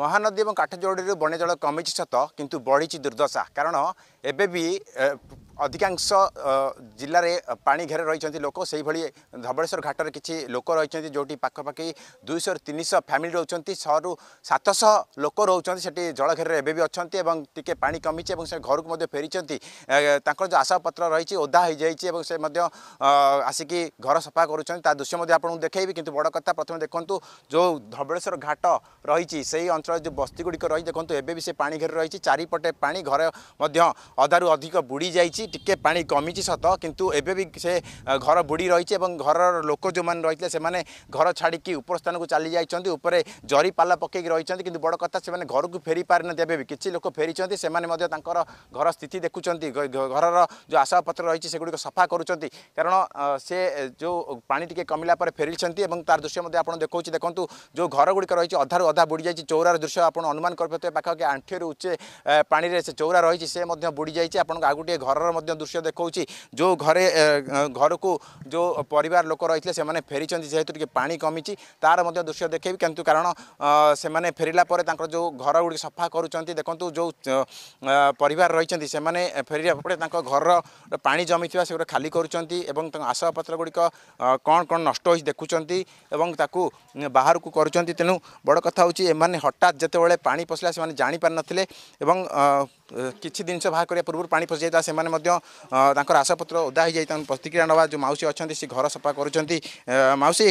ମହାନଦୀ ଏବଂ କାଠଯୋଡ଼ିରୁ ବନ୍ୟାଜଳ କମିଛି ସତ କିନ୍ତୁ ବଢ଼ିଛି ଦୁର୍ଦ୍ଦଶା କାରଣ ଏବେ ବି ଅଧିକାଂଶ ଜିଲ୍ଲାରେ ପାଣି ଘେରେ ରହିଛନ୍ତି ଲୋକ ସେହିଭଳି ଧବଳେଶ୍ୱର ଘାଟରେ କିଛି ଲୋକ ରହିଛନ୍ତି ଯେଉଁଠି ପାଖାପାଖି ଦୁଇଶହରୁ ତିନିଶହ ଫ୍ୟାମିଲି ରହୁଛନ୍ତି ଛଅରୁ ସାତଶହ ଲୋକ ରହୁଛନ୍ତି ସେଠି ଜଳ ଘେରରେ ଏବେ ବି ଅଛନ୍ତି ଏବଂ ଟିକିଏ ପାଣି କମିଛି ଏବଂ ସେ ଘରକୁ ମଧ୍ୟ ଫେରିଛନ୍ତି ତାଙ୍କର ଯେଉଁ ଆଶାପତ୍ର ରହିଛି ଓଦା ହୋଇଯାଇଛି ଏବଂ ସେ ମଧ୍ୟ ଆସିକି ଘର ସଫା କରୁଛନ୍ତି ତା ଦୃଶ୍ୟ ମଧ୍ୟ ଆପଣଙ୍କୁ ଦେଖେଇବି କିନ୍ତୁ ବଡ଼ କଥା ପ୍ରଥମେ ଦେଖନ୍ତୁ ଯେଉଁ ଧବଳେଶ୍ୱର ଘାଟ ରହିଛି ସେହି ଅଞ୍ଚଳରେ ଯେଉଁ ବସ୍ତିଗୁଡ଼ିକ ରହିଛି ଦେଖନ୍ତୁ ଏବେ ବି ସେ ପାଣି ଘେରରେ ରହିଛି ଚାରିପଟେ ପାଣି ଘର ମଧ୍ୟ ଅଧାରୁ ଅଧିକ ବୁଡ଼ି টিকিয়ে পাঁচ কমিছে সত কিন্তু এবে সে ঘর বুড়ি রয়েছে এবং ঘরর লোক যে রয়েছে সে ঘর ছাড়ি উপর স্থানক চালি যাই উপরে জরি পাল্লা পকাই রয়েছেন কিন্তু বড় কথা সে ঘরক ফেরি পারি না এবে কিছু লোক ফেরি সে তাঁর ঘর স্থিতি দেখুম ঘরর যে আসবাবপত্র রয়েছে সেগুলি সফা করছেন কারণ সে যে পাঁ টিকিয়ে কমিলা পরে ফেরিছেন এবং তার দৃশ্য আপনার দেখছি দেখুন যে ঘরগুড়ি রয়েছে অধারু অধা বুড়ি যাই চৌরার দৃশ্য আপনার অনুমান করে পাখাপাখি আঁঠির উচ্চে পাঁচ সে চৌরা রয়েছে সে বুড়ি যাই আপনার আগুটিয়ে ঘরর ମଧ୍ୟ ଦୃଶ୍ୟ ଦେଖାଉଛି ଯେଉଁ ଘରେ ଘରକୁ ଯେଉଁ ପରିବାର ଲୋକ ରହିଥିଲେ ସେମାନେ ଫେରିଛନ୍ତି ଯେହେତୁ ଟିକେ ପାଣି କମିଛି ତା'ର ମଧ୍ୟ ଦୃଶ୍ୟ ଦେଖେଇବି କିନ୍ତୁ କାରଣ ସେମାନେ ଫେରିଲା ପରେ ତାଙ୍କର ଯେଉଁ ଘର ଗୁଡ଼ିକ ସଫା କରୁଛନ୍ତି ଦେଖନ୍ତୁ ଯେଉଁ ପରିବାର ରହିଛନ୍ତି ସେମାନେ ଫେରିବା ପରେ ତାଙ୍କ ଘରର ପାଣି ଜମିଥିବା ସେଗୁଡ଼ା ଖାଲି କରୁଛନ୍ତି ଏବଂ ତାଙ୍କ ଆସବାବପତ୍ର ଗୁଡ଼ିକ କ'ଣ କ'ଣ ନଷ୍ଟ ହୋଇ ଦେଖୁଛନ୍ତି ଏବଂ ତାକୁ ବାହାରକୁ କରୁଛନ୍ତି ତେଣୁ ବଡ଼ କଥା ହେଉଛି ଏମାନେ ହଠାତ୍ ଯେତେବେଳେ ପାଣି ପଶିଲା ସେମାନେ ଜାଣିପାରିନଥିଲେ ଏବଂ କିଛି ଜିନିଷ ବାହାର କରିବା ପୂର୍ବରୁ ପାଣି ପଶିଯାଇଥିଲା ସେମାନେ ମଧ୍ୟ ତାଙ୍କର ଆଶାପତ୍ର ଓଦା ହୋଇଯାଇ ତାଙ୍କ ପ୍ରତିକ୍ରିୟା ନେବା ଯେଉଁ ମାଉସୀ ଅଛନ୍ତି ସେ ଘର ସଫା କରୁଛନ୍ତି ମାଉସୀ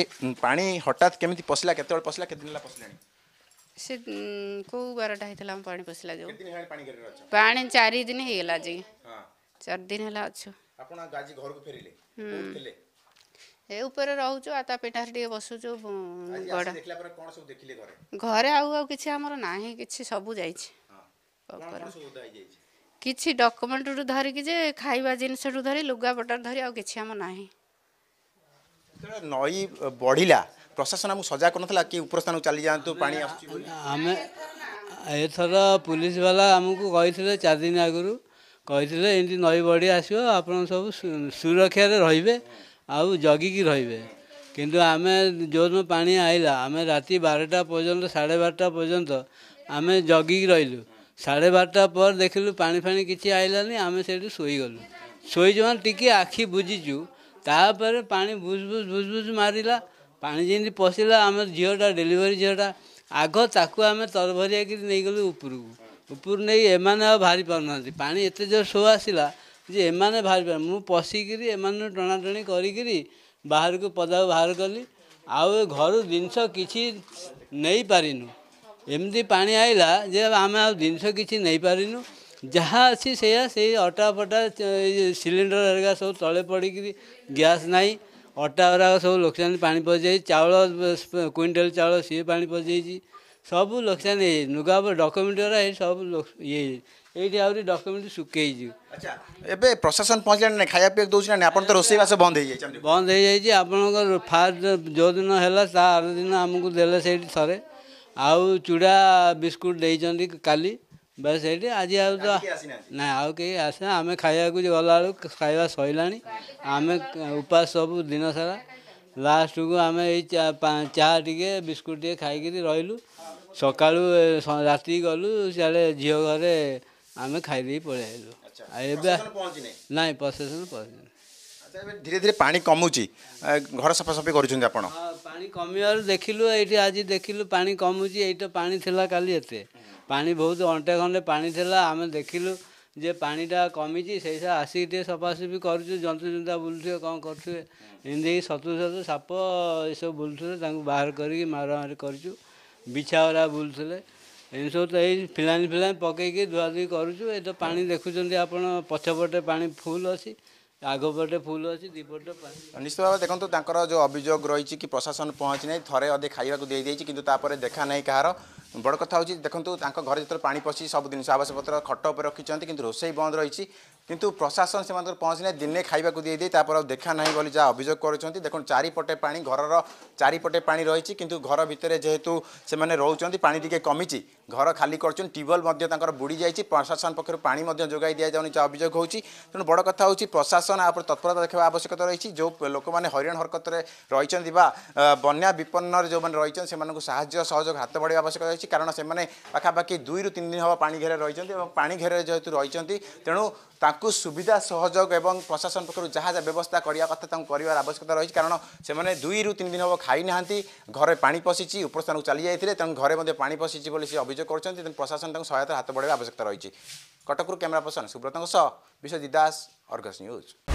ପାଣି ହଠାତ୍ କେମିତି ପଶିଲା କେତେବେଳେ ପଶିଲା କେତେ ଦିନ ହେଲା ପଶିଲାଣି ସେ କେଉଁ ବାରଟା ହେଇଥିଲା ଆମ ପାଣି ପଶିଲା ଯେଉଁ ପାଣି ଚାରି ଦିନ ହେଇଗଲା ଆଜି ଚାରି ଦିନ ହେଲା ଅଛୁ ଆପଣ ଆଜି ଘରକୁ ଫେରିଲେ ଥିଲେ ଏ ଉପରେ ରହୁଛୁ ଆଉ ତା ପିଠାରେ ଟିକେ ବସୁଛୁ ଗଡ଼ ଘରେ ଆଉ ଆଉ କିଛି ଆମର ନାହିଁ କିଛି ସବୁ ଯାଇଛି କିଛି ଡକୁମେଣ୍ଟରୁ ଧରିକି ଯେ ଖାଇବା ଜିନିଷଠୁ ଧରି ଲୁଗାପଟାରୁ ଧରି ଆଉ କିଛି ଆମ ନାହିଁ ନଈ ବଢ଼ିଲା ପ୍ରଶାସନ ଆମକୁ ସଜାଗ କରୁନଥିଲା କି ଉପର ସ୍ଥାନକୁ ଚାଲି ଯାଆନ୍ତୁ ପାଣି ଆସୁଛି ଆମେ ଏଥର ପୁଲିସ ବାଲା ଆମକୁ କହିଥିଲେ ଚାରି ଦିନ ଆଗରୁ କହିଥିଲେ ଏମିତି ନଈ ବଢ଼ି ଆସିବ ଆପଣ ସବୁ ସୁରକ୍ଷାରେ ରହିବେ ଆଉ ଜଗିକି ରହିବେ କିନ୍ତୁ ଆମେ ଯେଉଁଦିନ ପାଣି ଆଇଲା ଆମେ ରାତି ବାରଟା ପର୍ଯ୍ୟନ୍ତ ସାଢ଼େ ବାରଟା ପର୍ଯ୍ୟନ୍ତ ଆମେ ଜଗିକି ରହିଲୁ साढेबारटा पर देखल पाँच आइलि आम सि शलु शो जान टिक आखि बुझिछु तर पाजबुज बुजबुज मर पासला झिटा डेलिभरी झिउटा आग तरभरि आइकि नै उप पाउँदै पातेजर सो आसला म पसिरी एमा टाटी गरिक बाहिरको पदा बाह्र कि आउँ जु एमती पा आईला जे आम जिनस किसी नहीं पारू जहाँ अच्छी से अटा फटा सिलिंडर हरिका सब तले पड़ी की गैस ना अटा हरा सब लोकसान पा पशि चाउल क्विंटाल चाउल सी पा पशि सब लोकसान लुगा डक्यूमेंट गुरा सब ये ये आई डकुमेंट सुखी ए प्रशासन पहुँचे ना खाया पीया दूसरी ना आप रोसे बास बंद हो बंद हो जाए आप जो दिन है आर दिन आमको दे ଆଉ ଚୁଡ଼ା ବିସ୍କୁଟ ଦେଇଛନ୍ତି କାଲି ବାସ ସେଇଠି ଆଜି ଆଉ ତ ନାଇଁ ଆଉ କେହି ଆସେ ଆମେ ଖାଇବାକୁ ଗଲାବେଳକୁ ଖାଇବା ସରିଲାଣି ଆମେ ଉପାସ ସବୁ ଦିନ ସାରା ଲାଷ୍ଟକୁ ଆମେ ଏଇ ଚା' ଟିକେ ବିସ୍କୁଟ୍ ଟିକେ ଖାଇକିରି ରହିଲୁ ସକାଳୁ ରାତି ଗଲୁ ସିଆଡ଼େ ଝିଅ ଘରେ ଆମେ ଖାଇଦେଇ ପଳେଇ ଆସିଲୁ ଆଉ ଏବେ ନାଇଁ ପ୍ରସେସନ ପହଞ୍ଚିନି धी कमु घर सफासफी पाखेलु एमु एउटा अन्टे खण्डे पाइ थिएँ देखलु जे पाटा कमिचि सही छ आसिक सफासुफी गरु जु जु बुलुथ कम गरुथ्यो ए सतु सतु साप एसबु बुलुले मार मिचु विछावरा बुलुले एसु त फिल पकेक धुवाधु गरुछु या देखुन्छ आछपटे पाइ फुल अस ଆଗପଟେ ଫୁଲ ଅଛି ଦିପଟେ ନିଶ୍ଚିତ ଭାବେ ଦେଖନ୍ତୁ ତାଙ୍କର ଯେଉଁ ଅଭିଯୋଗ ରହିଛି କି ପ୍ରଶାସନ ପହଞ୍ଚି ନାହିଁ ଥରେ ଅଧେ ଖାଇବାକୁ ଦେଇଦେଇଛି କିନ୍ତୁ ତାପରେ ଦେଖା ନାହିଁ କାହାର বড় কথা হচ্ছে দেখুন তাঁর ঘরে যেত পাঁচ পশি সব জিনিস আবাসপত্র খট উপরে রক্ষিছেন কিন্তু রোষেই বন্ধ রয়েছে কিন্তু প্রশাসন সে পৌঁছি না দিনে খাইবাকু দিয়ে দিয়ে তাপরে দেখা নাই বলে যা অভিযোগ করছেন দেখুন চারিপটে পাড়ি ঘরর চারিপটে পাড়ি রয়েছে কিন্তু ঘর ভিতরে যেহেতু সে রোচান পাড়ি টিকি কমিছে घर खालि ट्युब्वेल्लमा बुडिन्छ प्रशासन पक्षहरू पाइन्छ अभियोग हुन्छ ते बड कथा प्रशासन यहाँ तत्परता आवश्यकता र जो लोके हैराण हरकतले रहि बन्या विपन्न जो रहिले समाज सहयोग हात बढा आवश्यकतामाखापा दुई रु तीन दिन हाम पाेरे पार जु रहि तेणु सुविधा सहयोग ए प्रशासन पक्ष जहाँ व्यवस्था गर् कथा आवश्यकता रहेछ कारण त्यो दुई रु तीन दिन हे खाइना घर चली चाहिँ त घरमासिन्छ अभियु ସାହାଯ୍ୟ କରୁଛନ୍ତି ତେଣୁ ପ୍ରଶାସନ ତାଙ୍କୁ ସହାୟତାର ହାତ ବଢ଼ାଇବା ଆବଶ୍ୟକତା ରହିଛି କଟକରୁ କ୍ୟାମେରା ପର୍ସନ ସୁବ୍ରତଙ୍କ ସହ ବିଶ୍ୱଜିତ ଦାସ ଅର୍ଗସ୍ ନ୍ୟୁଜ୍